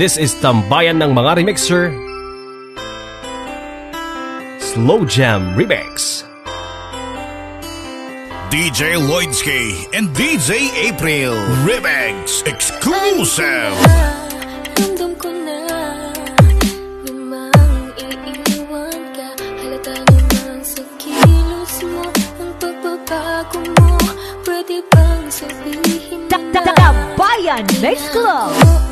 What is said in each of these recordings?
This is Tambayan ng mga remixer. Slow Jam Remix. DJ Lloydski and DJ April Remix Exclusive. Bayan Bass Club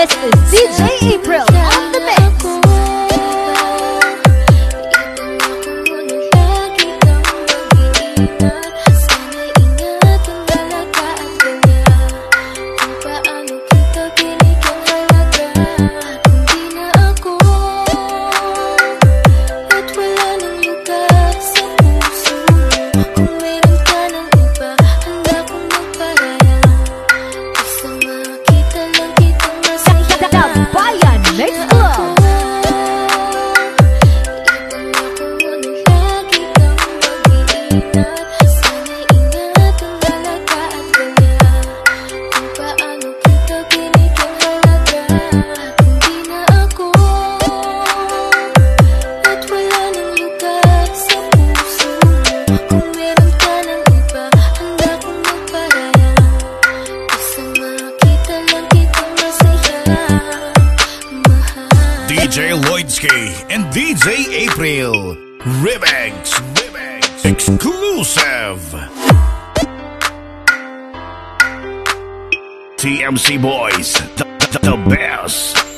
with DJ April. Minsky and DJ April. Remix, remix, exclusive. TMC Boys, the, the, the best.